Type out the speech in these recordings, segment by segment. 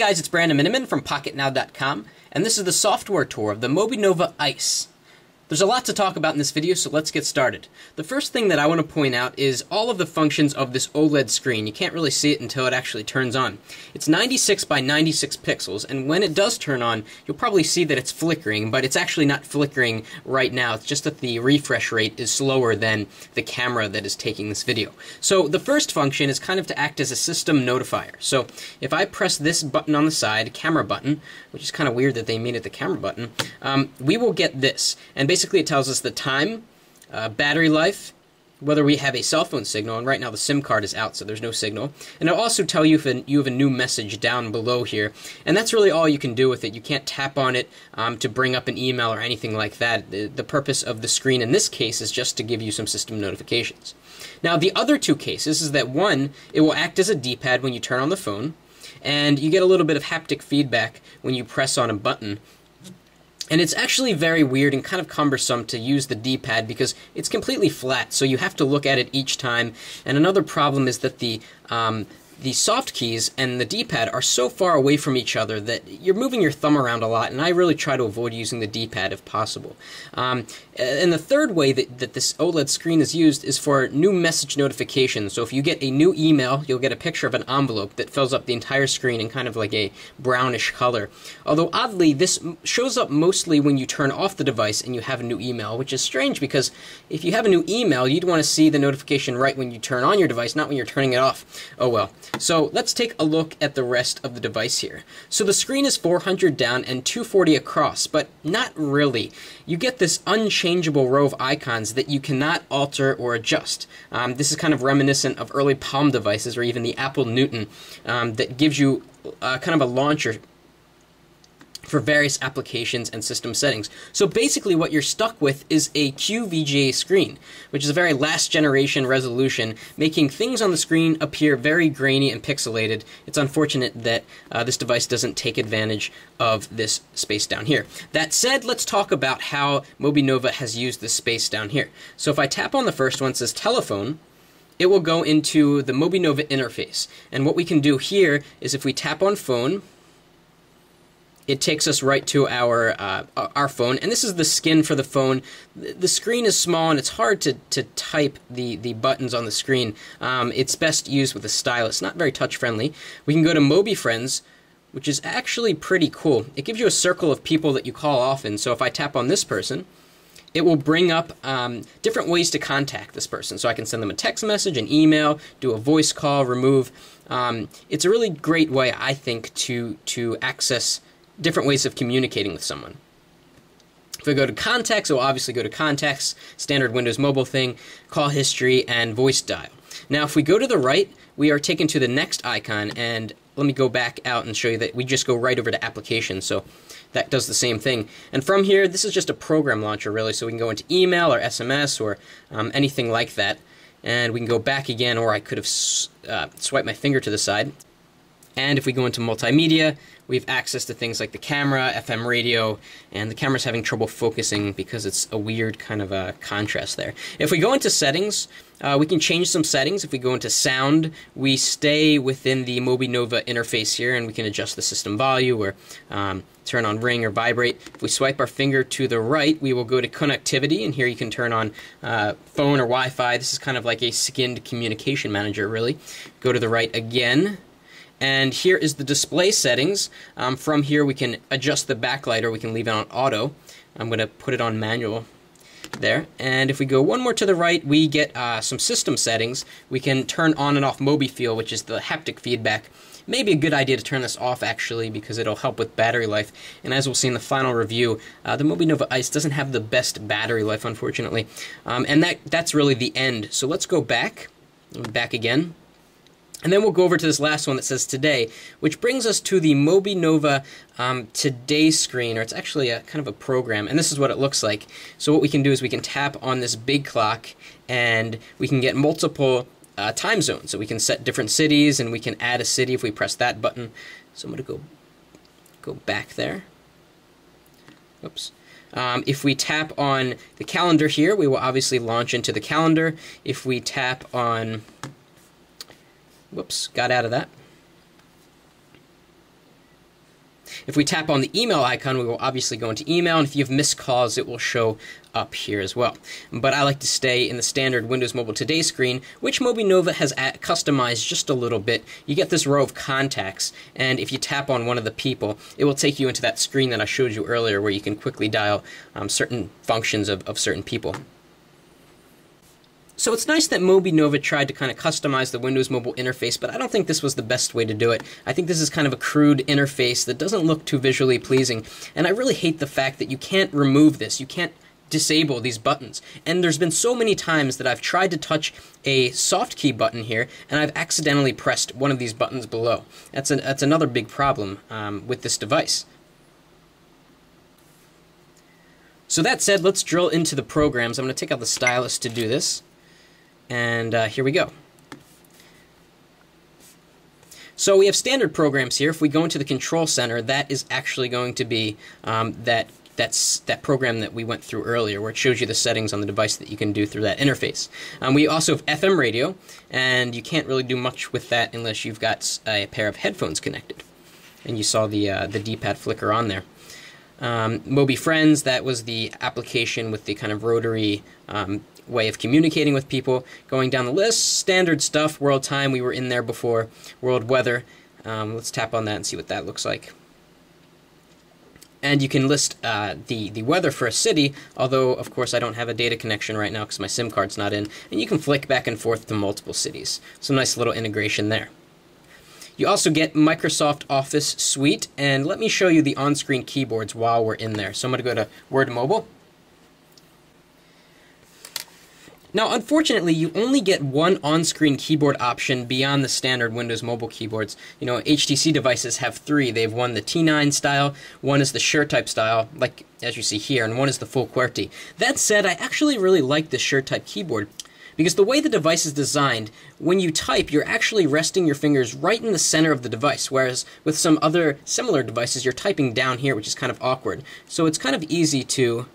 guys, it's Brandon Miniman from PocketNow.com, and this is the software tour of the Mobinnova Ice. There's a lot to talk about in this video, so let's get started. The first thing that I want to point out is all of the functions of this OLED screen. You can't really see it until it actually turns on. It's 96 by 96 pixels, and when it does turn on, you'll probably see that it's flickering, but it's actually not flickering right now. It's just that the refresh rate is slower than the camera that is taking this video. So the first function is kind of to act as a system notifier. So if I press this button on the side, camera button, which is kind of weird that they made it the camera button, um, we will get this. And basically basically it tells us the time, uh, battery life, whether we have a cell phone signal, and right now the SIM card is out, so there's no signal. And it'll also tell you if you have a new message down below here. And that's really all you can do with it. You can't tap on it um, to bring up an email or anything like that. The, the purpose of the screen in this case is just to give you some system notifications. Now, the other two cases is that one, it will act as a D-pad when you turn on the phone, and you get a little bit of haptic feedback when you press on a button and it's actually very weird and kind of cumbersome to use the D-pad because it's completely flat, so you have to look at it each time. And another problem is that the um, the soft keys and the D-pad are so far away from each other that you're moving your thumb around a lot, and I really try to avoid using the D-pad if possible. Um, and the third way that, that this OLED screen is used is for new message notifications. So if you get a new email, you'll get a picture of an envelope that fills up the entire screen in kind of like a brownish color. Although oddly, this shows up mostly when you turn off the device and you have a new email, which is strange because if you have a new email, you'd want to see the notification right when you turn on your device, not when you're turning it off. Oh well. So let's take a look at the rest of the device here. So the screen is 400 down and 240 across, but not really. You get this unchangeable row of icons that you cannot alter or adjust. Um, this is kind of reminiscent of early Palm devices or even the Apple Newton um, that gives you uh, kind of a launcher for various applications and system settings. So basically what you're stuck with is a QVGA screen, which is a very last generation resolution, making things on the screen appear very grainy and pixelated. It's unfortunate that uh, this device doesn't take advantage of this space down here. That said, let's talk about how Mobinnova has used this space down here. So if I tap on the first one, it says telephone, it will go into the Mobinnova interface. And what we can do here is if we tap on phone, it takes us right to our uh, our phone, and this is the skin for the phone. The screen is small, and it's hard to, to type the, the buttons on the screen. Um, it's best used with a stylus, not very touch friendly. We can go to Mobi Friends, which is actually pretty cool. It gives you a circle of people that you call often. So if I tap on this person, it will bring up um, different ways to contact this person. So I can send them a text message, an email, do a voice call, remove. Um, it's a really great way, I think, to to access different ways of communicating with someone. If we go to contacts, we'll obviously go to contacts, standard Windows mobile thing, call history, and voice dial. Now, if we go to the right, we are taken to the next icon, and let me go back out and show you that we just go right over to applications. So that does the same thing. And from here, this is just a program launcher, really, so we can go into email or SMS or um, anything like that. And we can go back again, or I could have uh, swiped my finger to the side. And if we go into multimedia, we have access to things like the camera, FM radio, and the camera's having trouble focusing because it's a weird kind of a contrast there. If we go into settings, uh, we can change some settings. If we go into sound, we stay within the Mobinnova interface here, and we can adjust the system volume or um, turn on ring or vibrate. If we swipe our finger to the right, we will go to connectivity, and here you can turn on uh, phone or Wi-Fi. This is kind of like a skinned communication manager, really. Go to the right again, and here is the display settings. Um, from here we can adjust the backlight or we can leave it on auto. I'm going to put it on manual there. And if we go one more to the right, we get uh, some system settings. We can turn on and off MobiFeel, which is the haptic feedback. Maybe a good idea to turn this off actually because it'll help with battery life. And as we'll see in the final review, uh, the Mobinnova Ice doesn't have the best battery life, unfortunately. Um, and that that's really the end. So let's go back, back again. And then we'll go over to this last one that says today, which brings us to the Mobinnova um, Today screen, or it's actually a kind of a program, and this is what it looks like. So what we can do is we can tap on this big clock, and we can get multiple uh, time zones. So we can set different cities, and we can add a city if we press that button. So I'm going to go go back there. Oops. Um, if we tap on the calendar here, we will obviously launch into the calendar. If we tap on Whoops, got out of that. If we tap on the email icon, we will obviously go into email, and if you have missed calls, it will show up here as well. But I like to stay in the standard Windows Mobile Today screen, which Mobinnova has customized just a little bit. You get this row of contacts, and if you tap on one of the people, it will take you into that screen that I showed you earlier where you can quickly dial um, certain functions of, of certain people. So it's nice that Mobinnova tried to kind of customize the Windows Mobile interface, but I don't think this was the best way to do it. I think this is kind of a crude interface that doesn't look too visually pleasing, and I really hate the fact that you can't remove this. You can't disable these buttons. And there's been so many times that I've tried to touch a soft key button here, and I've accidentally pressed one of these buttons below. That's, that's another big problem um, with this device. So that said, let's drill into the programs. I'm going to take out the stylus to do this. And uh, here we go. So we have standard programs here. If we go into the control center, that is actually going to be um, that that's that program that we went through earlier, where it shows you the settings on the device that you can do through that interface. Um, we also have FM radio, and you can't really do much with that unless you've got a pair of headphones connected. And you saw the uh, the D-pad flicker on there. Um, Mobi Friends, that was the application with the kind of rotary um, way of communicating with people. Going down the list, standard stuff, world time, we were in there before, world weather. Um, let's tap on that and see what that looks like. And you can list uh, the, the weather for a city, although, of course, I don't have a data connection right now because my SIM card's not in. And you can flick back and forth to multiple cities. So nice little integration there. You also get Microsoft Office Suite, and let me show you the on-screen keyboards while we're in there. So I'm going to go to Word Mobile. Now, unfortunately, you only get one on-screen keyboard option beyond the standard Windows Mobile keyboards. You know, HTC devices have three. They've one the T9 style, one is the SureType style, like as you see here, and one is the full QWERTY. That said, I actually really like the SureType keyboard. Because the way the device is designed, when you type, you're actually resting your fingers right in the center of the device, whereas with some other similar devices, you're typing down here, which is kind of awkward. So it's kind of easy to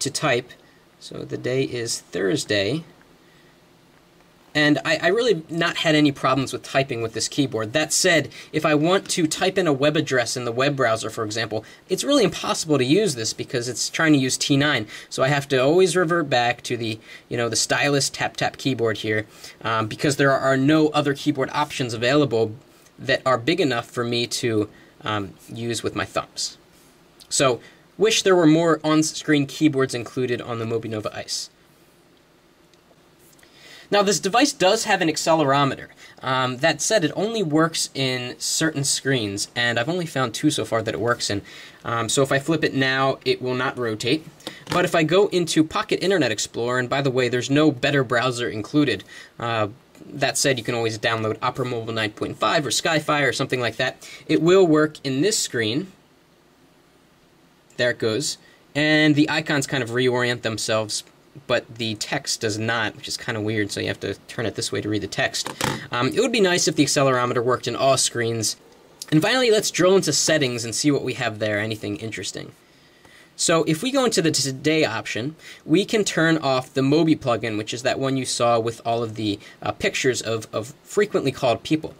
to type. So the day is Thursday. And I, I, really not had any problems with typing with this keyboard. That said, if I want to type in a web address in the web browser, for example, it's really impossible to use this because it's trying to use T9. So I have to always revert back to the, you know, the stylus tap tap keyboard here um, because there are no other keyboard options available that are big enough for me to um, use with my thumbs. So Wish there were more on-screen keyboards included on the Mobinnova Ice. Now this device does have an accelerometer. Um, that said, it only works in certain screens, and I've only found two so far that it works in. Um, so if I flip it now, it will not rotate. But if I go into Pocket Internet Explorer, and by the way, there's no better browser included, uh, that said, you can always download Opera Mobile 9.5 or Skyfire or something like that. It will work in this screen, there it goes. And the icons kind of reorient themselves, but the text does not, which is kind of weird, so you have to turn it this way to read the text. Um, it would be nice if the accelerometer worked in all screens. And finally, let's drill into settings and see what we have there, anything interesting. So if we go into the Today option, we can turn off the Mobi plugin, which is that one you saw with all of the uh, pictures of, of frequently called people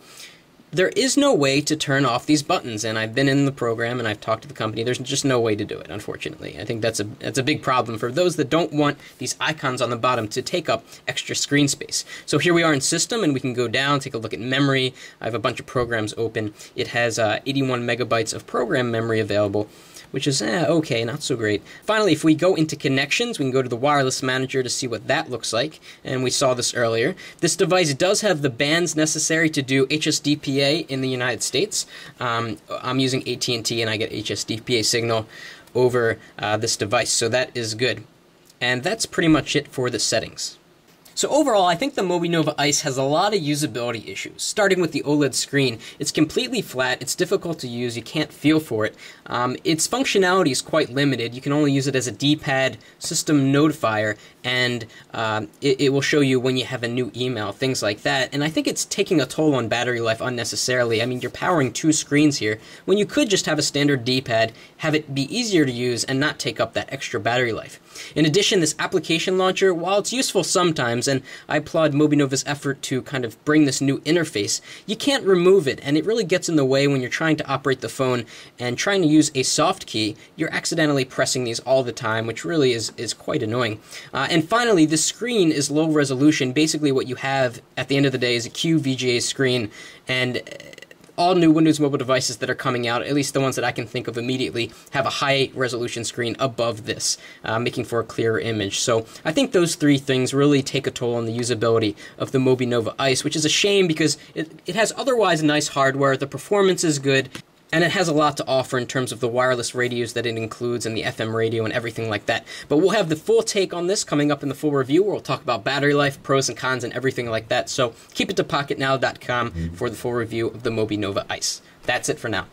there is no way to turn off these buttons, and I've been in the program and I've talked to the company. There's just no way to do it, unfortunately. I think that's a that's a big problem for those that don't want these icons on the bottom to take up extra screen space. So here we are in System, and we can go down, take a look at memory. I have a bunch of programs open. It has uh, 81 megabytes of program memory available which is eh, okay, not so great. Finally, if we go into connections, we can go to the wireless manager to see what that looks like, and we saw this earlier. This device does have the bands necessary to do HSDPA in the United States. Um, I'm using AT&T, and I get HSDPA signal over uh, this device, so that is good. And that's pretty much it for the settings. So overall, I think the Mobinnova Ice has a lot of usability issues. Starting with the OLED screen, it's completely flat, it's difficult to use, you can't feel for it. Um, its functionality is quite limited. You can only use it as a D-pad system notifier, and uh, it, it, will show you when you have a new email, things like that. And I think it's taking a toll on battery life unnecessarily. I mean, you're powering two screens here, when you could just have a standard D-pad, have it be easier to use, and not take up that extra battery life. In addition, this application launcher, while it's useful sometimes, problems, and I applaud Mobinnova's effort to kind of bring this new interface. You can't remove it, and it really gets in the way when you're trying to operate the phone and trying to use a soft key. You're accidentally pressing these all the time, which really is, is quite annoying. Uh, and finally, the screen is low resolution. Basically, what you have at the end of the day is a QVGA screen, and all new Windows mobile devices that are coming out, at least the ones that I can think of immediately, have a high resolution screen above this, uh, making for a clearer image. So I think those three things really take a toll on the usability of the Mobinnova Ice, which is a shame because it, it has otherwise nice hardware, the performance is good, and it has a lot to offer in terms of the wireless radios that it includes and the FM radio and everything like that. But we'll have the full take on this coming up in the full review where we'll talk about battery life, pros and cons, and everything like that. So keep it to pocketnow.com mm-hmm. for the full review of the Mobinnova Ice. That's it for now.